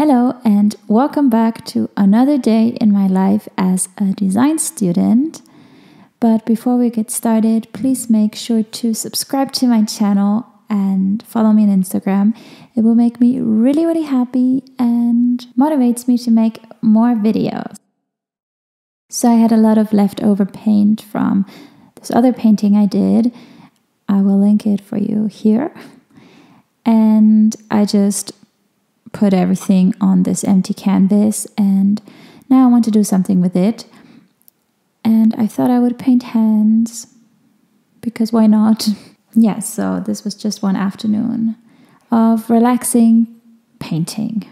Hello, and welcome back to another day in my life as a design student. But before we get started, please make sure to subscribe to my channel and follow me on Instagram. It will make me really, really happy and motivates me to make more videos. So, I had a lot of leftover paint from this other painting I did. I will link it for you here. And I just put everything on this empty canvas and now I want to do something with it. And I thought I would paint hands because why not? yeah, so this was just one afternoon of relaxing painting.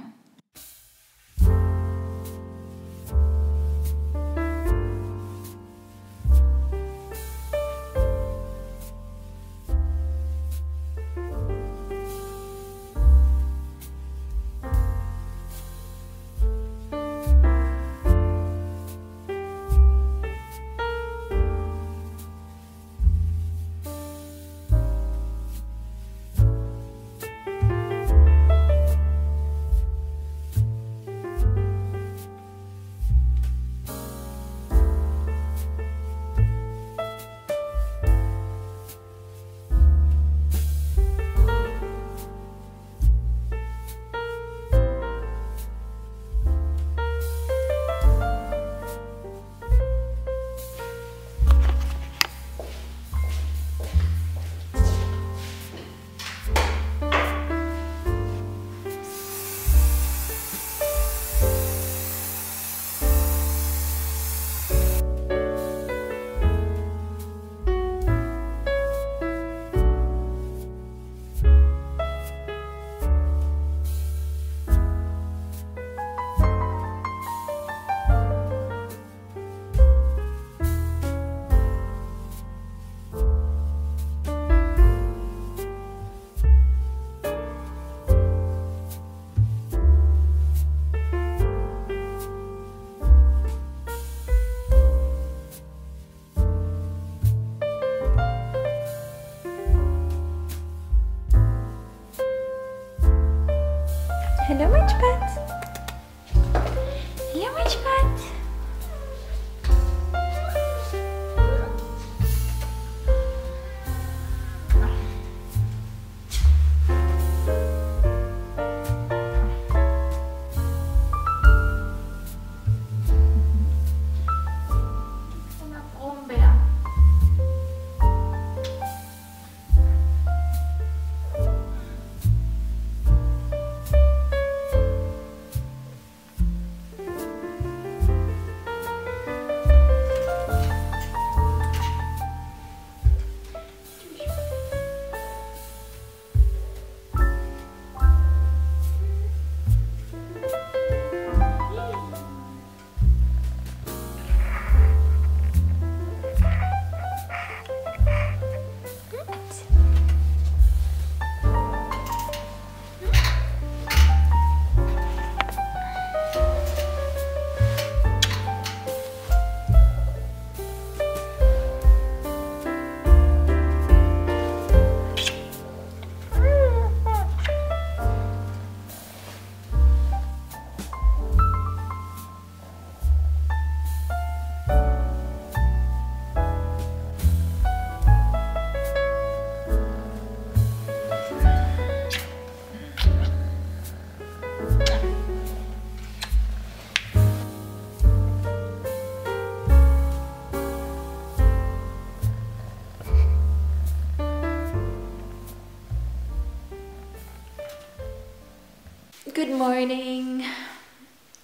Morning.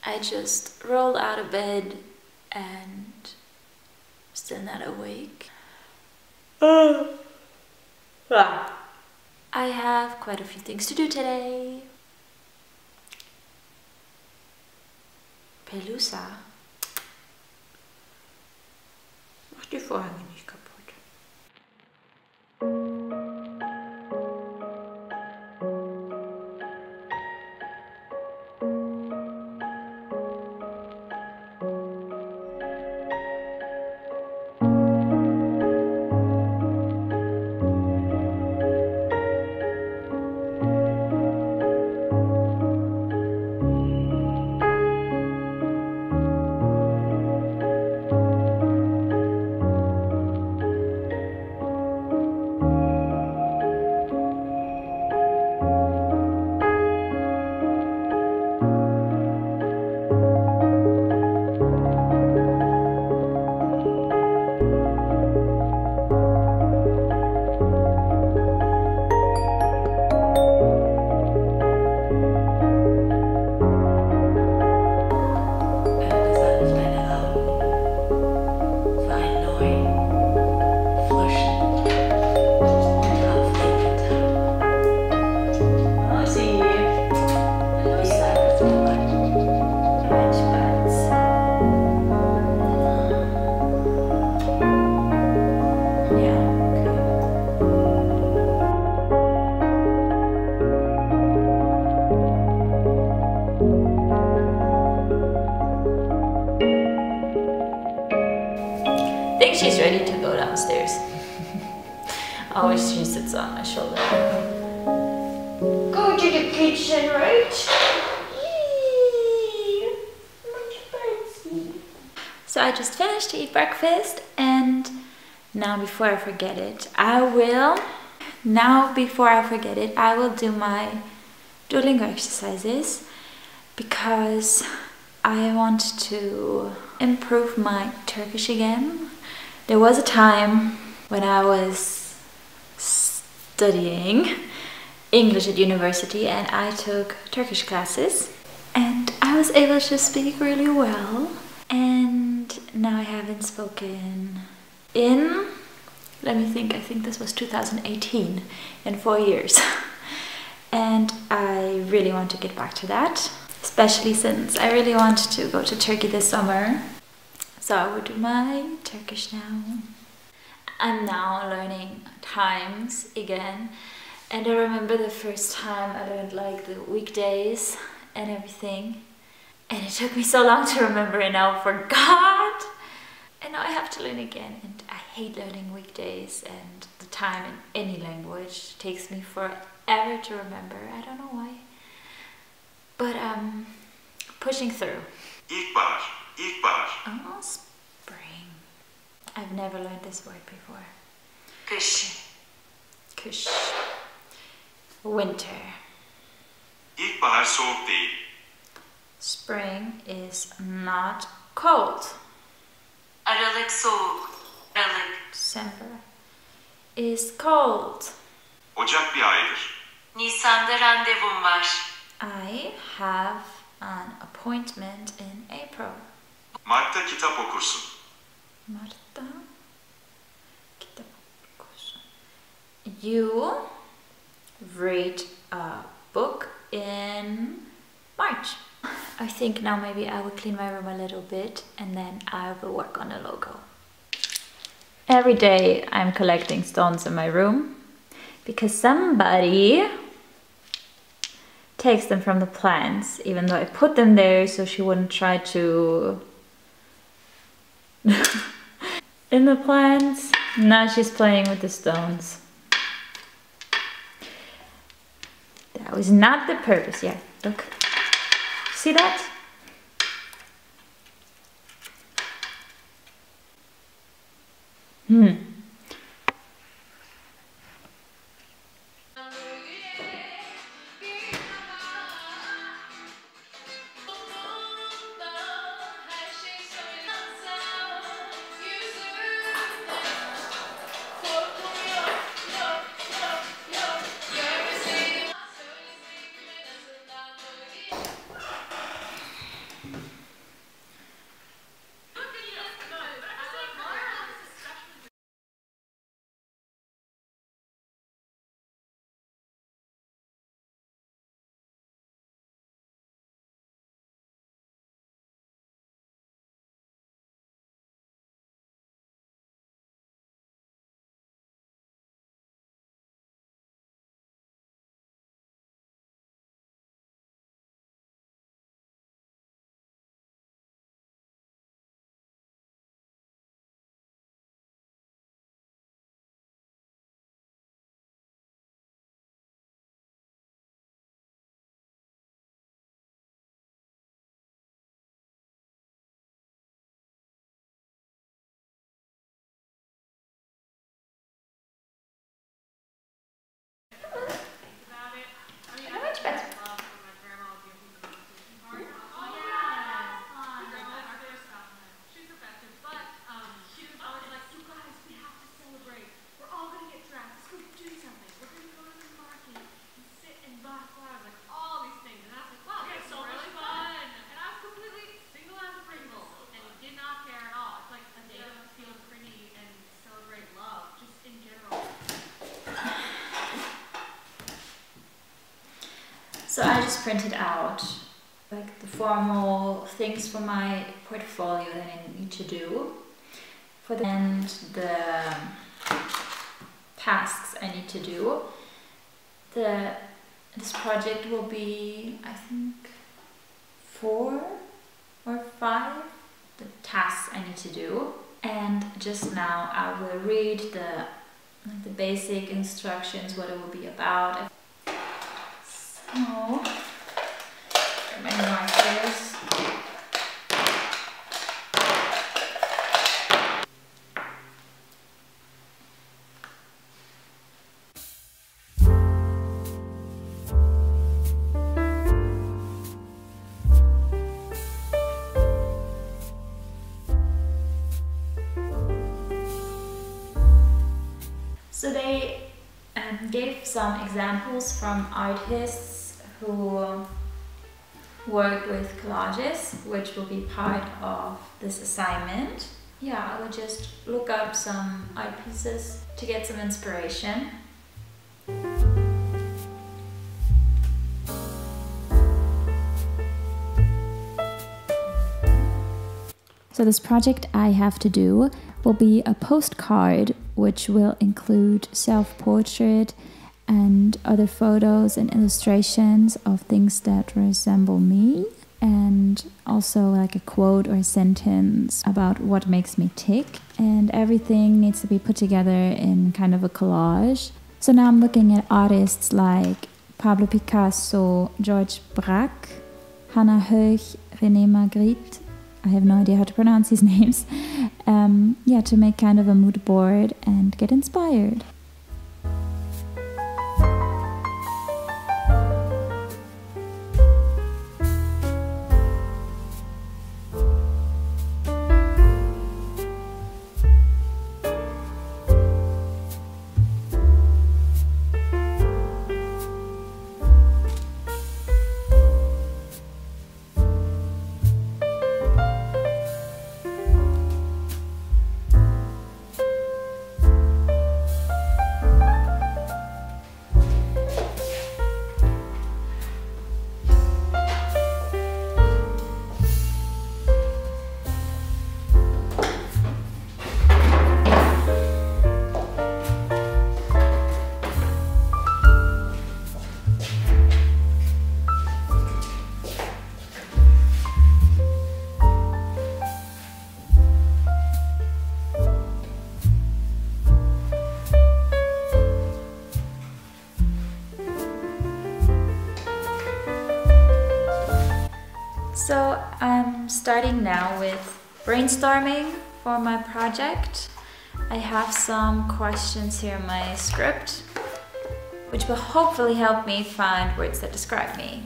I just rolled out of bed and still not awake. Ah, I have quite a few things to do today. Pelusa. Mach die Vorhänge nicht kaputt. Think she's ready to go downstairs. Always she sits on my shoulder. Go to the kitchen, right? So I just finished to eat breakfast and now before I forget it, I will, now before I forget it, I will do my Duolingo exercises because I want to improve my Turkish again. There was a time when I was studying English at university and I took Turkish classes and I was able to speak really well and now I haven't spoken in, let me think, I think this was 2018, in four years. and I really want to get back to that, especially since I really want to go to Turkey this summer. So I will do my Turkish now. I'm now learning times again. And I remember the first time I learned like the weekdays and everything. And it took me so long to remember and now I forgot. And now I have to learn again and I hate learning weekdays and the time in any language takes me forever to remember. I don't know why. But um pushing through. İlkbahar, ilkbahar. Oh, spring. I've never learned this word before. Kış, Kush. Winter. İlkbahar soğuk değil. Spring is not cold. Aralık soğuk. Aralık. December is cold. Ocak bir aydır. Nisan'da randevum var. I have an appointment in April. Mart'ta kitap okursun. Marta. kitap okuyorsun. You read a book in March. I think now maybe I will clean my room a little bit and then I will work on a logo. Every day I'm collecting stones in my room because somebody takes them from the plants even though I put them there so she wouldn't try to in the plants. Now she's playing with the stones. That was not the purpose. Yeah, look. See that? Hmm. Printed out like the formal things for my portfolio that I need to do for the and the tasks I need to do. The this project will be I think four or five the tasks I need to do And just now I will read the like the basic instructions, what it will be about. So, um, gave some examples from artists who work with collages, which will be part of this assignment. Yeah, I will just look up some art pieces to get some inspiration. So this project I have to do will be a postcard which will include self-portrait and other photos and illustrations of things that resemble me and also like a quote or a sentence about what makes me tick and everything needs to be put together in kind of a collage. So now I'm looking at artists like Pablo Picasso, Georges Braque, Hannah Höch, René Magritte, I have no idea how to pronounce these names. Um, yeah, to make kind of a mood board and get inspired. Starting now with brainstorming for my project. I have some questions here in my script, which will hopefully help me find words that describe me.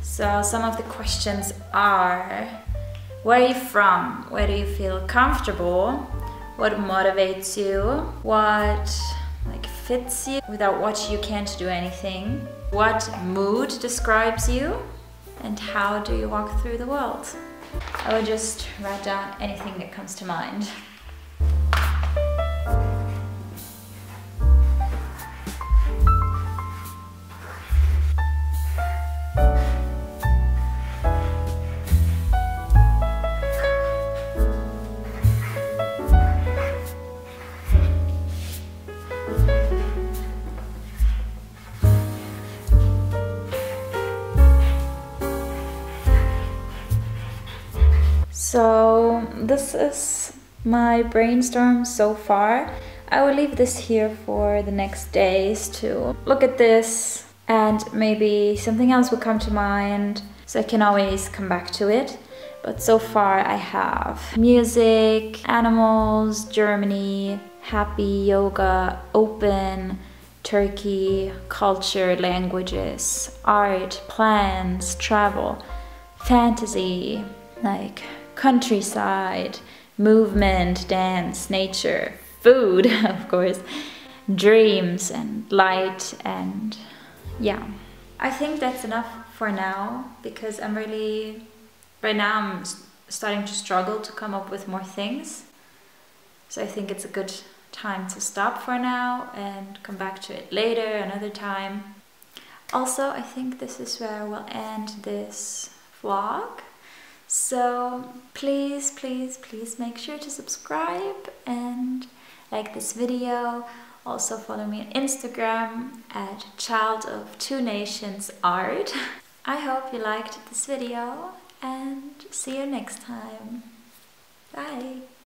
So some of the questions are, where are you from? Where do you feel comfortable? What motivates you? What like fits you without which you can't do anything? What mood describes you? And how do you walk through the world? I would just write down anything that comes to mind. So this is my brainstorm so far. I will leave this here for the next days to look at this and maybe something else will come to mind so I can always come back to it. But so far I have music, animals, Germany, happy, yoga, open, Turkey, culture, languages, art, plants, travel, fantasy, like countryside, movement, dance, nature, food, of course, dreams and light and yeah. I think that's enough for now because I'm really, right now I'm starting to struggle to come up with more things. So I think it's a good time to stop for now and come back to it later, another time. Also, I think this is where we'll end this vlog. So please, please, please make sure to subscribe and like this video. Also follow me on Instagram at Child of Two Nations Art. I hope you liked this video and see you next time. Bye!